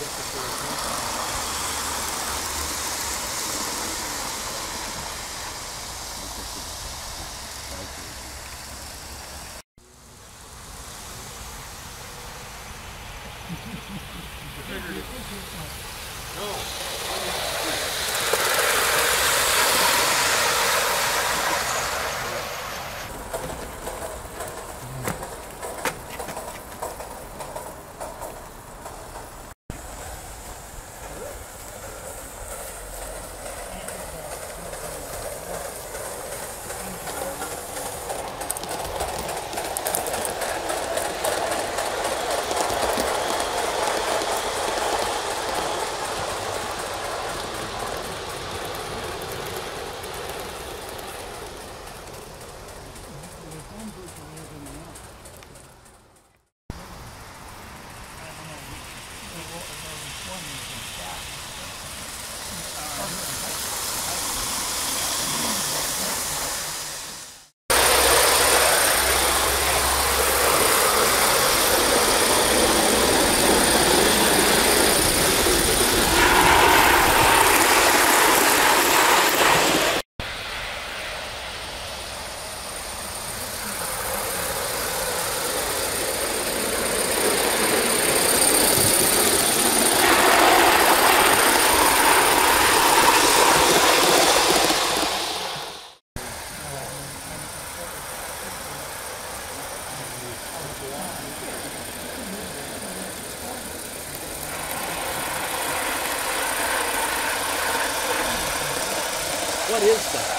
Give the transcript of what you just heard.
no. What is that?